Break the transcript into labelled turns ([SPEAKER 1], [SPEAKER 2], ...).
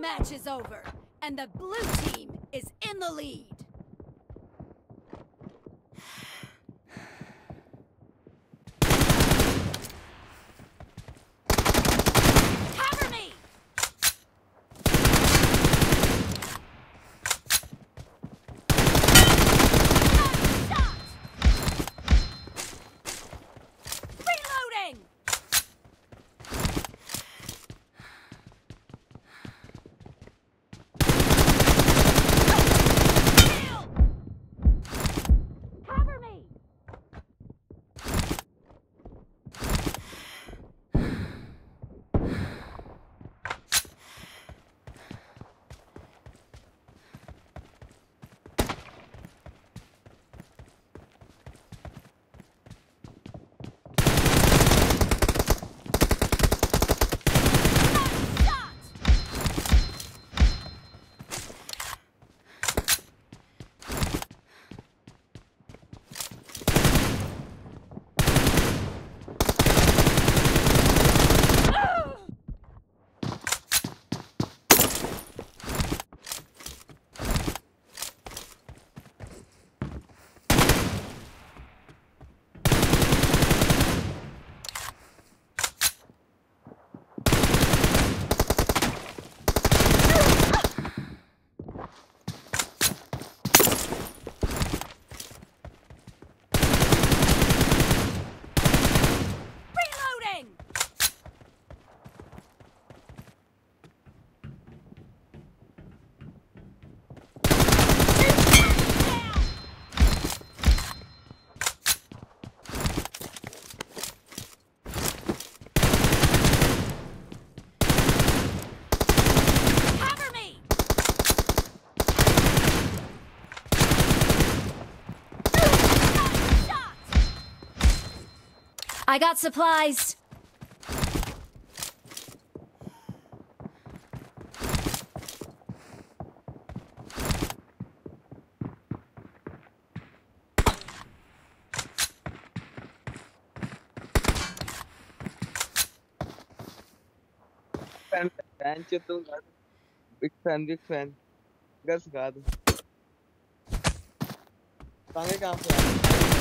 [SPEAKER 1] match is over, and the blue team is in the lead. I got supplies.
[SPEAKER 2] Fan, fan, big fan, big fan. Gas, God. Tangi, kahan